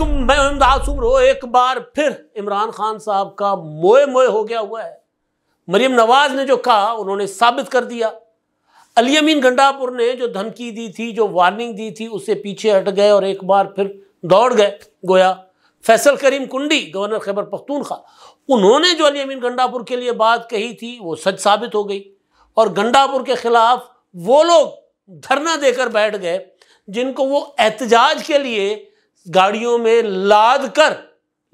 वालेकुम, मैं इमदाद सुमरो एक बार फिर इमरान खान साहब का मोए मोए हो गया हुआ है। मरीम नवाज़ ने जो कहा, उन्होंने साबित कर दिया। अली अमीन गंडापुर ने जो धमकी दी थी, जो वार्निंग दी थी, उससे पीछे हट गए और एक बार फिर दौड़ गए, गोया। फैसल करीम कुंडी, गवर्नर खैबर पख्तूनखा उन्होंने जो अली अमीन गंडापुर के लिए बात कही थी, वो सच साबित हो गई। और गंडापुर के खिलाफ वो लोग धरना देकर बैठ गए, जिनको वो एहतजाज के लिए गाड़ियों में लाद कर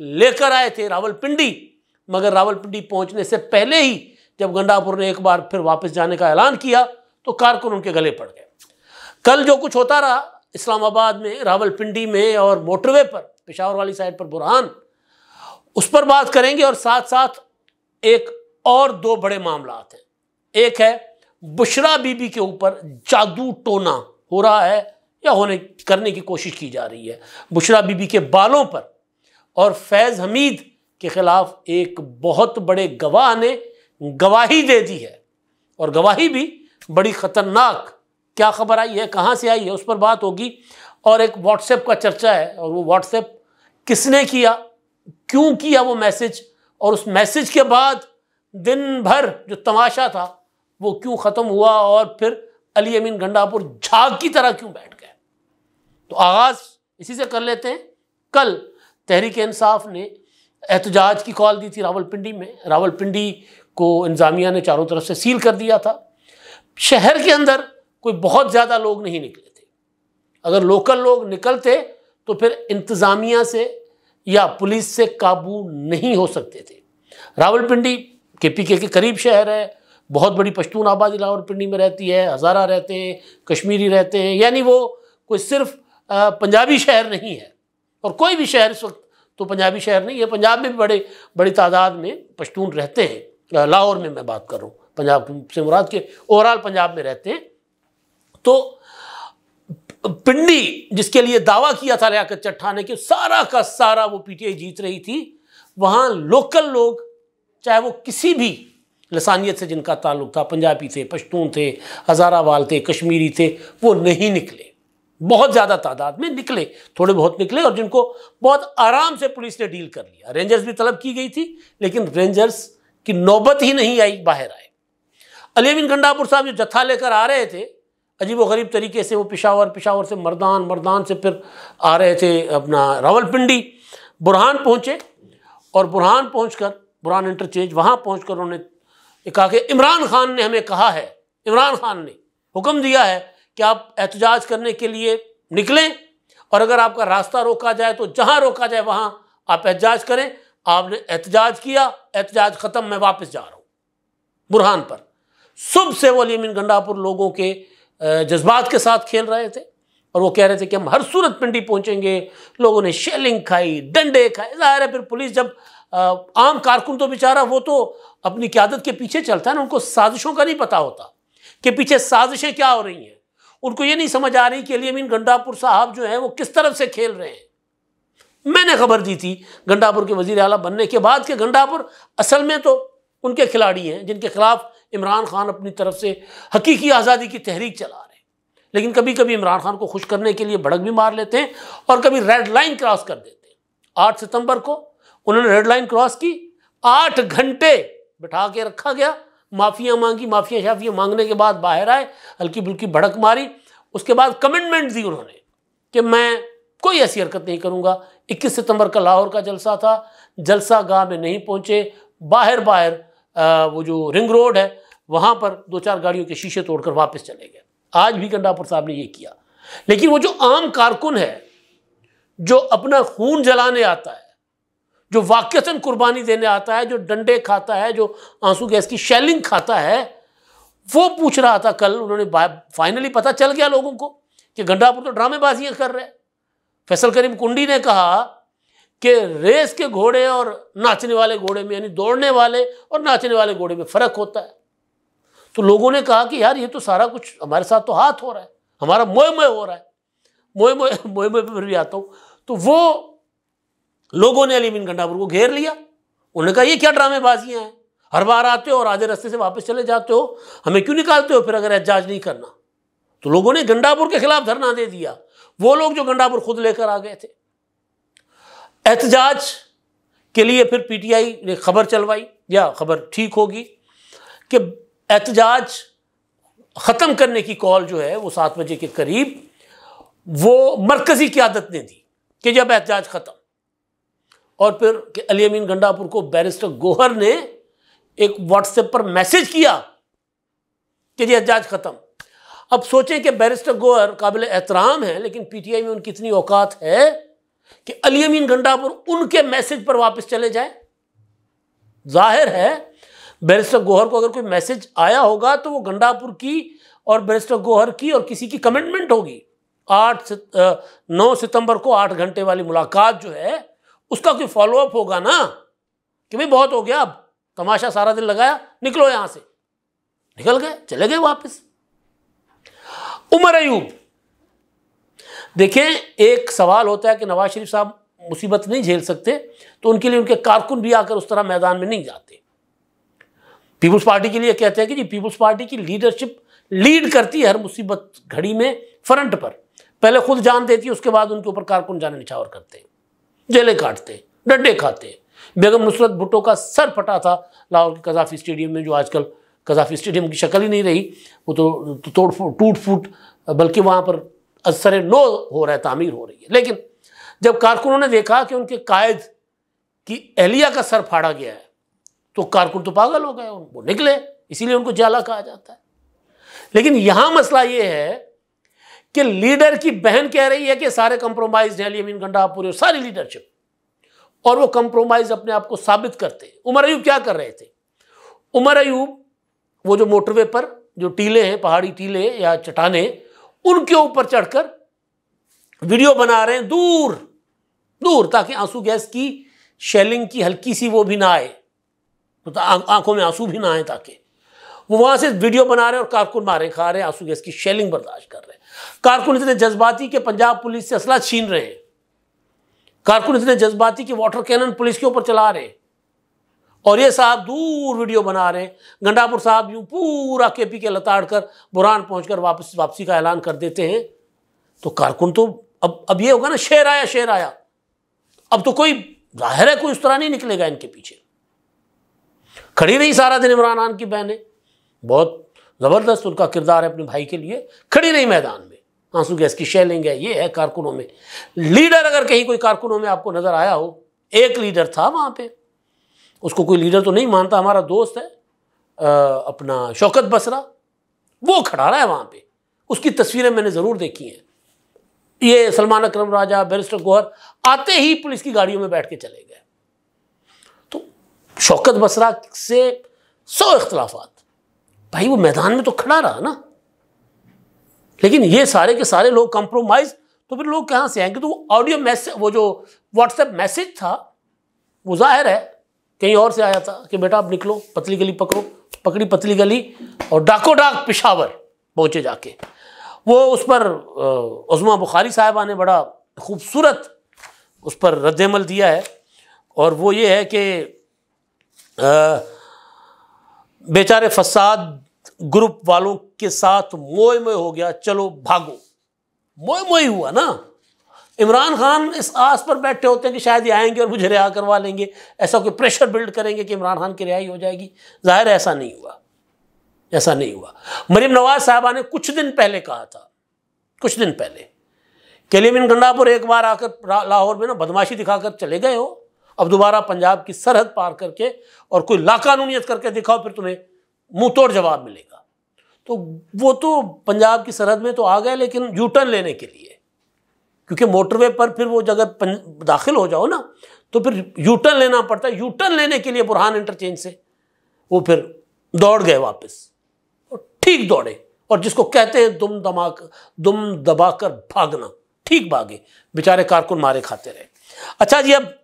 लेकर आए थे रावलपिंडी। मगर रावलपिंडी पहुँचने से पहले ही जब गंडापुर ने एक बार फिर वापस जाने का ऐलान किया तो कारकुन उनके गले पड़ गए। कल जो कुछ होता रहा, इस्लामाबाद में, रावलपिंडी में और मोटरवे पर, पेशावर वाली साइड पर बुरहान, उस पर बात करेंगे और साथ साथ एक और दो बड़े मामला हैं। एक है, बुशरा बीबी के ऊपर जादू टोना हो रहा है। या होने, करने की कोशिश की जा रही है। बुशरा बीबी के बालों पर और फैज़ हमीद के ख़िलाफ़ एक बहुत बड़े गवाह ने गवाही दे दी है। और गवाही भी बड़ी ख़तरनाक। क्या खबर आई है? कहाँ से आई है? उस पर बात होगी। और एक व्हाट्सएप का चर्चा है और वो व्हाट्सएप किसने किया? क्यों किया वो मैसेज? और उस मैसेज के बाद दिन भर जो तमाशा था, वो क्यों ख़त्म हुआ? और फिर अली अमीन गंडापुर झाग की तरह क्यों बैठ गए? तो आगाज़ इसी से कर लेते हैं। कल तहरीक इंसाफ ने एहतजाज की कॉल दी थी रावलपिंडी में। रावलपिंडी को इंजामिया ने चारों तरफ़ से सील कर दिया था। शहर के अंदर कोई बहुत ज़्यादा लोग नहीं निकले थे। अगर लोकल लोग निकलते तो फिर इंतज़ामिया से या पुलिस से काबू नहीं हो सकते थे। रावलपिंडी के पी के करीब शहर है। बहुत बड़ी पश्तून आबादी रावलपिंडी में रहती है। हज़ारा रहते हैं, कश्मीरी रहते हैं। यानी वो कोई सिर्फ़ पंजाबी शहर नहीं है। और कोई भी शहर इस वक्त तो पंजाबी शहर नहीं है। पंजाब में भी बड़े, बड़ी तादाद में पश्तून रहते हैं। लाहौर में मैं बात कर रहा हूँ। पंजाब से मुराद के ओवरऑल पंजाब में रहते हैं। तो पिंडी जिसके लिए दावा किया था लियाकत चट्ठा ने कि, सारा का सारा वो पीटीआई जीत रही थी। वहाँ लोकल लोग, चाहे वो किसी भी लसानियत से जिनका ताल्लुक था, पंजाबी थे, पश्तून थे हज़ारावाल थे, कश्मीरी थे, वो नहीं निकले। बहुत ज़्यादा तादाद में निकले, थोड़े बहुत निकले और जिनको बहुत आराम से पुलिस ने डील कर लिया। रेंजर्स भी तलब की गई थी, लेकिन रेंजर्स की नौबत ही नहीं आई, बाहर आए। अलीबिन गंडापुर साहब जो जत्था लेकर आ रहे थे, अजीब गरीब तरीके से वो पिशावर पिशावर से मर्दान मर्दान से फिर आ रहे थे अपना रावलपिंडी, बुरहान पहुँचे और बुरहान पहुँच बुरहान इंटरचेंज वहाँ पहुँच उन्होंने कहा कि इमरान खान ने हमें कहा है, इमरान खान ने हुक्म दिया है कि आप एहतजाज करने के लिए निकलें और अगर आपका रास्ता रोका जाए तो जहाँ रोका जाए वहाँ आप एहतजाज करें। आपने एहतजाज किया, एहतजाज ख़त्म, मैं वापस जा रहा हूँ। बुरहान पर। सुबह से वो अलीमिन गंडापुर लोगों के जज्बात के साथ खेल रहे थे और वो कह रहे थे कि हम हर सूरत पिंडी पहुँचेंगे। लोगों ने शेलिंग खाई, डंडे खाए। ज़ाहिर है फिर पुलिस जब आम कारकुन तो बेचारा वो तो अपनी क्यादत के पीछे चलता है ना, उनको साजिशों का नहीं पता होता कि पीछे साजिशें क्या हो रही हैं। उनको ये नहीं समझ आ रही कि अली अमीन गंडापुर साहब जो हैं वो किस तरफ़ से खेल रहे हैं। मैंने खबर दी थी गंडापुर के वज़ीर अला बनने के बाद कि गंडापुर असल में तो उनके खिलाड़ी हैं जिनके खिलाफ इमरान खान अपनी तरफ़ से हकीकी आज़ादी की तहरीक चला रहे हैं। लेकिन कभी कभी इमरान खान को खुश करने के लिए भड़क भी मार लेते हैं और कभी रेड लाइन क्रॉस कर देते हैं। आठ सितंबर को उन्होंने रेड लाइन क्रॉस की, आठ घंटे बिठा के रखा गया माफ़िया मांगी, माफ़िया शाफिया मांगने के बाद बाहर आए, हल्की बुल्की भड़क मारी। उसके बाद कमिटमेंट दी उन्होंने कि मैं कोई ऐसी हरकत नहीं करूँगा। इक्कीस सितंबर का लाहौर का जलसा था। जलसा गाह में नहीं पहुँचे। बाहर बाहर वो जो रिंग रोड है, वहाँ पर दो चार गाड़ियों के शीशे तोड़कर वापस चले गए। आज भी गंडापुर साहब ने ये किया। लेकिन वो जो आम कारकुन है, जो अपना खून जलाने आता है जो वाक्यतन कुर्बानी देने आता है, जो डंडे खाता है, जो आँसू गैस की शेलिंग खाता है, वो पूछ रहा था कल, उन्होंने फाइनली पता चल गया लोगों को कि गंडापुर तो ड्रामेबाजियाँ कर रहे हैं। फैसल करीम कुंडी ने कहा कि रेस के घोड़े और नाचने वाले घोड़े में, यानी दौड़ने वाले और नाचने वाले घोड़े में फ़र्क होता है। तो लोगों ने कहा कि यार, ये तो सारा कुछ हमारे साथ तो हाथ हो रहा है, हमारा मोए मोए हो रहा है। मोए मोए मोए मोए पर भी आता हूँ। तो वो लोगों ने अली बिन गंडापुर को घेर लिया। उन्होंने कहा, ये क्या ड्रामेबाजियाँ हैं? हर बार आते हो और आधे रास्ते से वापस चले जाते हो। हमें क्यों निकालते हो? फिर अगर एहतजाज नहीं करना। तो लोगों ने गंडापुर के खिलाफ धरना दे दिया। वो लोग जो गंडापुर खुद लेकर आ गए थे। एहतजाज के लिए फिर पीटीआई ने खबर चलवाई, या खबर ठीक होगी कि एहतजाज ख़त्म करने की कॉल जो है, वो सात बजे के करीब वो मरकज़ी क्यादत ने दी कि जब एहतजाज ख़त्म और फिर कि अली अमीन गंडापुर को बैरिस्टर गोहर ने एक व्हाट्सएप पर मैसेज किया कि जी एहतजाज ख़त्म। अब सोचें कि बैरिस्टर गोहर काबिल एहतराम है, लेकिन पीटीआई में उनकी इतनी औकात है कि अली अमीन गंडापुर उनके मैसेज पर वापस चले जाए। ज़ाहिर है, बैरिस्टर गोहर को अगर कोई मैसेज आया होगा तो वो गंडापुर की और बैरिस्टर गोहर की और किसी की कमिटमेंट होगी। आठ नौ सितंबर को आठ घंटे वाली मुलाकात जो है उसका कोई फॉलोअप होगा ना, कि भाई बहुत हो गया अब, तमाशा सारा दिन लगाया, निकलो यहाँ से। निकल गए, चले गए वापस। उमर अयूब। देखें, एक सवाल होता है कि नवाज़ शरीफ साहब मुसीबत नहीं झेल सकते तो उनके लिए उनके कारकुन भी आकर उस तरह मैदान में नहीं जाते। पीपुल्स पार्टी के लिए कहते हैं कि जी, पीपुल्स पार्टी की लीडरशिप लीड करती है हर मुसीबत घड़ी में फ्रंट पर। पहले खुद जान देती है, उसके बाद उनके ऊपर कारकुन जाने निछावर करते जेलें काटते डंडे खाते। बेगम नुसरत भुट्टो का सर फटा था लाहौर के कजाफी स्टेडियम में जो आजकल कजाफी स्टेडियम की शक्ल ही नहीं रही वो तो, तो तोड़ टूट फूट बल्कि वहाँ पर असर नो हो रहा है तामीर हो रही है। लेकिन जब कारकुनों ने देखा कि उनके कायद की एहलिया का सर फाड़ा गया है तो कारकुन तो पागल हो गए वो निकले इसीलिए उनको जाला कहा जाता है। लेकिन यहाँ मसला ये है कि लीडर की बहन कह रही है कि सारे कंप्रोमाइज है अमीन गंडापुर, सारी लीडरशिप और वो कंप्रोमाइज अपने आप को साबित करते उमर अयूब क्या कर रहे थे? उमर अयूब, वो जो मोटरवे पर जो टीले हैं, पहाड़ी टीले या चटाने उनके ऊपर चढ़कर वीडियो बना रहे हैं दूर दूर, ताकि आँसू गैस की शेलिंग की हल्की सी वो भी ना आए। तो आँखों में आँसू भी ना आए ताकि। वो वहाँ से वीडियो बना रहे हैं और कारकुन मारे खा रहे हैं, आँसू गैस की शेलिंग बर्दाश्त कर रहे कारकुन इतने जज्बाती के पंजाब पुलिस से असला छीन रहे हैं। कारकुन इतने जज्बाती के वाटर कैनन पुलिस के ऊपर चला रहे और ये साहब दूर वीडियो बना रहे हैं। गंडापुर साहब यूँ पूरा के पी के लताड़ कर बुरान पहुंचकर वापस वापसी का ऐलान कर देते हैं। तो कारकुन तो अब अब ये होगा ना, शेर आया शेर आया। अब तो कोई ज़ाहिर है, कोई उस तरह नहीं निकलेगा इनके पीछे। खड़ी रही सारा दिन इमरान खान की बहनें। बहुत ज़बरदस्त उनका किरदार है अपने भाई के लिए। खड़ी रही मैदान। आँसू गैस की शेलिंग है ये है कारकुनों में। लीडर अगर कहीं कोई कारकुनों में आपको नज़र आया हो एक लीडर था वहाँ पे। उसको कोई लीडर तो नहीं मानता हमारा दोस्त है आ, अपना शौकत बसरा वो खड़ा रहा है वहाँ पे। उसकी तस्वीरें मैंने ज़रूर देखी हैं। ये सलमान अक्रम राजा बैरिस्टर गोहर आते ही पुलिस की गाड़ियों में बैठ के चले गए। तो शौकत बसरा से सौ इख्तलाफात। भाई वो मैदान में तो खड़ा रहा ना। लेकिन ये सारे के सारे लोग कंप्रोमाइज तो फिर लोग कहाँ से आएँगे? तो वो ऑडियो मैसेज वो जो व्हाट्सएप मैसेज था, वो ज़ाहिर है, कहीं और से आया था कि बेटा आप निकलो, पतली गली पकड़ो, पकड़ी पतली गली और डाको डाक पिशावर पहुँचे जाके। वो उस पर उस्मा बुखारी साहबा ने बड़ा खूबसूरत उस पर रद्दमल दिया है और वो ये है कि बेचारे फसाद ग्रुप वालों के साथ मोय मोय हो गया, चलो भागो। मोय मोय हुआ ना? इमरान खान इस आस पर बैठे होते हैं कि शायद ये आएँगे और मुझे रिहा करवा लेंगे। ऐसा कोई प्रेशर बिल्ड करेंगे कि इमरान खान की रिहाई हो जाएगी। ज़ाहिर ऐसा नहीं हुआ। ऐसा नहीं हुआ। मरीम नवाज़ साहबा ने कुछ दिन पहले कहा था, कुछ दिन पहले केलिमिन गंडापुर एक बार आकर लाहौर में ना बदमाशी दिखाकर चले गए हो। अब दोबारा पंजाब की सरहद पार करके और कोई लाकानूनीत करके दिखाओ, फिर तुम्हें मुँह जवाब मिलेगा। तो वो तो पंजाब की सरहद में तो आ गए, लेकिन यूटर्न लेने के लिए। क्योंकि मोटरवे पर फिर वो जगह दाखिल हो जाओ ना तो फिर यूटर्न लेना पड़ता है। यूटर्न लेने के लिए बुरहान इंटरचेंज से वो फिर दौड़ गए वापस। और ठीक दौड़े। और जिसको कहते हैं, दुम दमाक, दुम दबाकर भागना। ठीक भागे। बेचारे कारकुन मारे खाते रहे। अच्छा जी, अब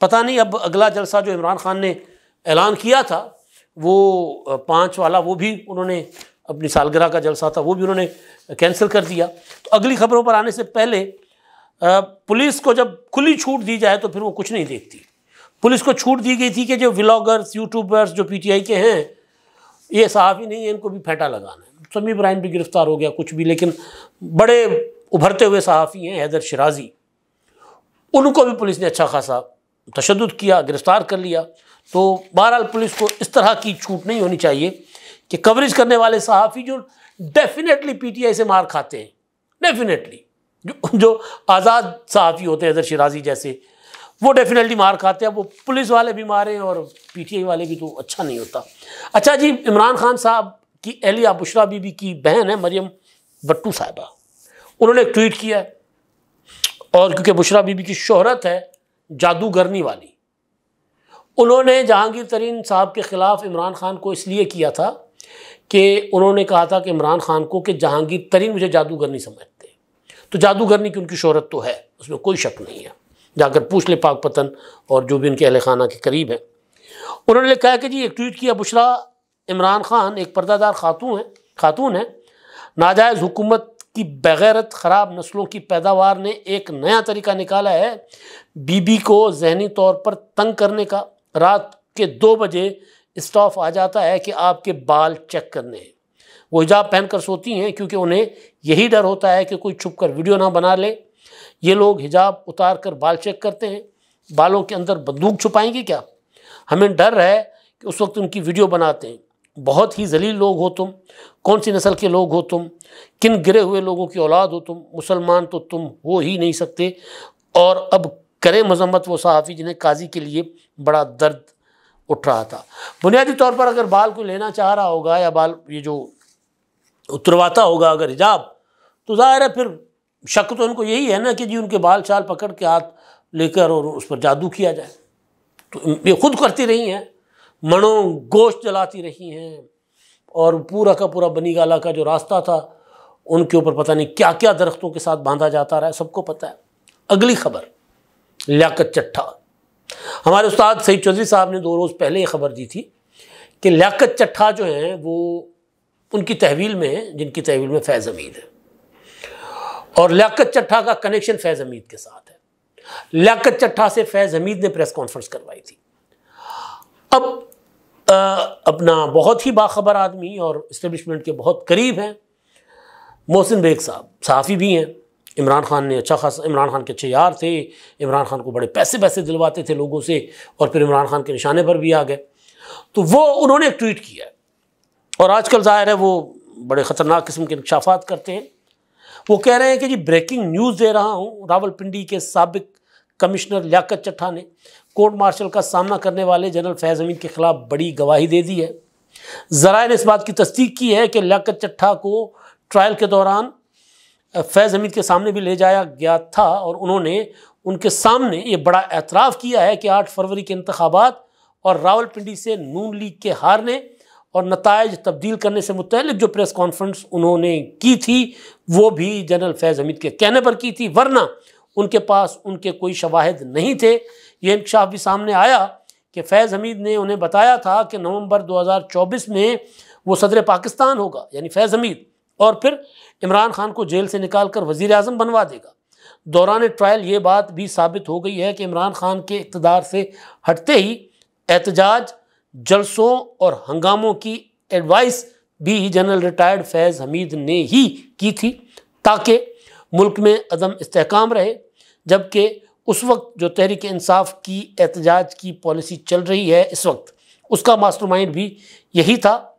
पता नहीं, अब अगला जलसा जो इमरान खान ने ऐलान किया था वो पाँच वाला, वो भी उन्होंने अपनी सालगिरह का जलसा था, वो भी उन्होंने कैंसिल कर दिया। तो अगली खबरों पर आने से पहले पुलिस को जब खुली छूट दी जाए तो फिर वो कुछ नहीं देखती। पुलिस को छूट दी गई थी कि जो व्लॉगर्स, यूट्यूबर्स, जो पीटीआई के हैं, ये सहाफ़ी नहीं है, इनको भी फेंटा लगाना है। समी इब्राहिम भी गिरफ़्तार हो गया कुछ भी, लेकिन बड़े उभरते हुए सहाफ़ी हैं हैदर शराजी। उनको भी पुलिस ने अच्छा खासा तशद किया, गिरफ़्तार कर लिया। तो बहरहाल पुलिस को इस तरह की छूट नहीं होनी चाहिए कि कवरेज करने वाले सहाफ़ी जो डेफिनेटली पीटीआई से मार खाते हैं, डेफिनेटली, जो जो आज़ाद सहाफ़ी होते हैं इधर शिराजी जैसे, वो डेफिनेटली मार खाते हैं। वो पुलिस वाले भी मारे और पीटीआई वाले भी तो अच्छा नहीं होता। अच्छा जी, इमरान खान साहब की एहलिया बुशरा बीबी की बहन है, मरियम बट्टू साहिबा। उन्होंने एक ट्वीट किया और क्योंकि बुशरा बीबी की शोहरत है जादूगरनी वाली। उन्होंने जहांगीर तरीन साहब के ख़िलाफ़ इमरान खान को इसलिए किया था कि उन्होंने कहा था कि इमरान खान को कि जहांगीर तरीन मुझे जादूगर नहीं समझते। तो जादूगरनी की उनकी शहरत तो है, उसमें कोई शक नहीं है। जाकर पूछ ले पाक पतन और जो भी उनके अहल खाना के करीब हैं। उन्होंने लिखा है कि जी, एक ट्वीट किया, बुशरा, इमरान खान एक पर्दादार खातून है खातून है। नाजायज़ हुकूमत की बगैरत ख़राब नस्लों की पैदावार ने एक नया तरीका निकाला है, बीबी को जहनी तौर पर तंग करने का। रात के दो बजे स्टॉफ आ जाता है कि आपके बाल चेक करने हैं। वो हिजाब पहन कर सोती हैं क्योंकि उन्हें यही डर होता है कि कोई छुप कर वीडियो ना बना ले। ये लोग हिजाब उतार कर बाल चेक करते हैं। बालों के अंदर बंदूक छुपाएँगे क्या? हमें डर है कि उस वक्त उनकी वीडियो बनाते हैं। बहुत ही जलील लोग हो तुम। कौन सी नस्ल के लोग हो तुम? किन गिरे हुए लोगों की औलाद हो तुम? मुसलमान तो तुम हो ही नहीं सकते। और अब करे मजम्मत वो सहाफ़ी जिन्हें काजी के लिए बड़ा दर्द उठ रहा था। बुनियादी तौर पर अगर बाल को लेना चाह रहा होगा या बाल ये जो उतरवाता होगा अगर हिजाब तो ज़ाहिर है फिर शक तो उनको यही है ना कि जी उनके बाल चाल पकड़ के हाथ लेकर और उस पर जादू किया जाए। तो ये खुद करती रही हैं, मणों गोश्त जलाती रही हैं और पूरा का पूरा बनी गाला का जो रास्ता था, उनके ऊपर पता नहीं क्या क्या दरख्तों के साथ बांधा जाता रहा है, सबको पता है। अगली खबर। लियाकत चट्ठा। हमारे उस्ताद सईद चौधरी साहब ने दो रोज़ पहले ये खबर दी थी कि लियाकत चट्ठा जो हैं वो उनकी तहवील में है जिनकी तहवील में फैज़ हमीद है। और लियाकत चट्ठा का कनेक्शन फैज़ हमीद के साथ है। लियाकत चट्ठा से फैज़ हमीद ने प्रेस कॉन्फ्रेंस करवाई थी। अब आ, अपना बहुत ही बाखबर आदमी और इस्टबलिशमेंट के बहुत करीब हैं मोहसिन बेग साहब सहाफ़ी भी हैं। इमरान खान ने अच्छा खासा, इमरान खान के अच्छे यार थे, इमरान खान को बड़े पैसे पैसे दिलवाते थे लोगों से, और फिर इमरान खान के निशाने पर भी आ गए। तो वो उन्होंने एक ट्वीट किया और आजकल ज़ाहिर है वो बड़े ख़तरनाक किस्म के इंकशाफात करते हैं। वो कह रहे हैं कि जी ब्रेकिंग न्यूज़ दे रहा हूँ, रावलपिंडी के सबक कमिश्नर लियाकत चट्ठा ने कोर्ट मार्शल का सामना करने वाले जनरल फैज़ अमीन के ख़िलाफ़ बड़ी गवाही दे दी है। ज़रा ने इस बात की तस्दीक की है कि लियाकत चट्ठा को ट्रायल के दौरान फैज़ हमीद के सामने भी ले जाया गया था और उन्होंने उनके सामने ये बड़ा एतराफ़ किया है कि आठ फरवरी के इंतबात और रावलपिंडी से नून लीग के हारने और नतज तब्दील करने से मुतल जो प्रेस कॉन्फ्रेंस उन्होंने की थी, वो भी जनरल फैज़ हमीद के कहने पर की थी, वरना उनके पास उनके कोई शवाहद नहीं थे। ये इंकशाफ भी सामने आया कि फैज़ हमीद ने उन्हें बताया था कि नवंबर 2024 में वो सदर पाकिस्तान होगा, यानी फैज़ हमीद और फिर इमरान खान को जेल से निकाल कर वज़ी अजम बनवा देगा। दौरान ट्रायल ये बात भी साबित हो गई है कि इमरान खान के इकतदार से हटते ही एहतजाज जलसों और हंगामों की एडवाइस भी जनरल रिटायर्ड फैज़ हमीद ने ही की थी ताकि मुल्क में अदम इसकाम रहे, जबकि उस वक्त जो तहरीक इंसाफ की एहतजाज की पॉलिसी चल रही है इस वक्त, उसका मास्टर भी यही था।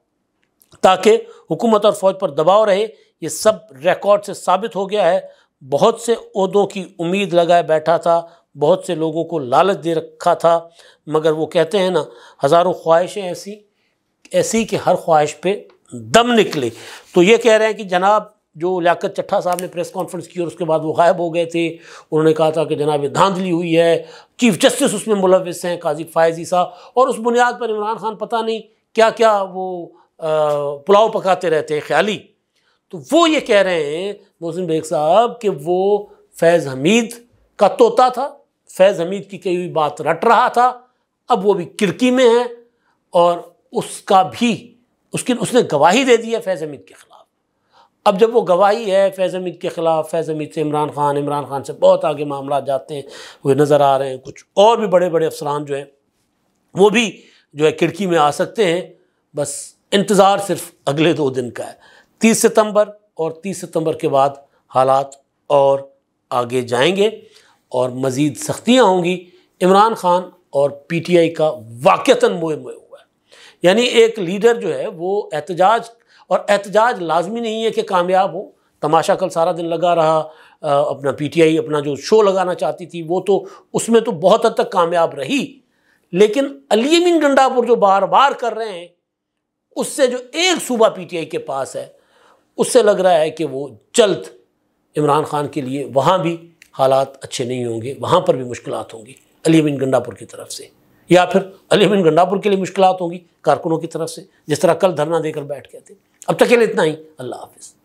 ताकि हुकूमत और फ़ौज पर दबाव रहे। ये सब रिकॉर्ड से साबित हो गया है। बहुत से अहदों की उम्मीद लगाए बैठा था। बहुत से लोगों को लालच दे रखा था। मगर वो कहते हैं ना, हज़ारों ख्वाहिशें ऐसी ऐसी कि हर ख्वाहिश पे दम निकले। तो ये कह रहे हैं कि जनाब, जो लियाकत चट्ठा साहब ने प्रेस कॉन्फ्रेंस की और उसके बाद वो गायब हो गए थे। उन्होंने कहा था कि जनाब, ये धांधली हुई है। चीफ जस्टिस उसमें मुलविस हैं, काजी फायजी साहब। और उस बुनियाद पर इमरान खान पता नहीं क्या क्या वो पुलाव पकाते रहते हैं ख्याली। तो वो ये कह रहे हैं, मोहसिन बेग साहब, कि वो फैज़ हमीद का तोता था, फैज़ हमीद की कई हुई बात रट रहा था, अब वो भी किरकी में है, और उसका भी, उसकी, उसने गवाही दे दी है फैज़ हमीद के ख़िलाफ़। अब जब वो गवाही है फैज़ हमीद के ख़िलाफ़, फैज़ हमीद से इमरान खान इमरान खान से बहुत आगे मामला जाते हैं हुए नज़र आ रहे हैं, कुछ और भी बड़े बड़े अफसरान जो हैं, वो भी जो है खिड़की में आ सकते हैं, बस इंतज़ार सिर्फ़ अगले दो दिन का है। तीस सितंबर और तीस सितंबर के बाद हालात और आगे जाएँगे और मज़ीद सख्तियाँ होंगी। इमरान खान और पी टी आई का वाक़ता मोए मोए हुआ है। यानी एक लीडर जो है, वो एहतजाज और एहतजाज लाजमी नहीं है कि कामयाब हो। तमाशा कल सारा दिन लगा रहा अपना पीटीआई, अपना जो शो लगाना चाहती थी, वो तो उसमें तो बहुत हद तक कामयाब रही। लेकिन अली अलीमिन गंडापुर जो बार बार कर रहे हैं उससे जो एक सूबा पीटीआई के पास है, उससे लग रहा है कि वो जल्द इमरान खान के लिए वहाँ भी हालात अच्छे नहीं होंगे, वहाँ पर भी मुश्किल होंगी, अली बिन गंडापुर की तरफ़ से। या फिर अली बिन गंडापुर के लिए मुश्किल होंगी, कारकुनों की तरफ़ से, जिस तरह कल धरना देकर बैठ गए थे। अब तक के लिए इतना ही। अल्लाह हाफिज़।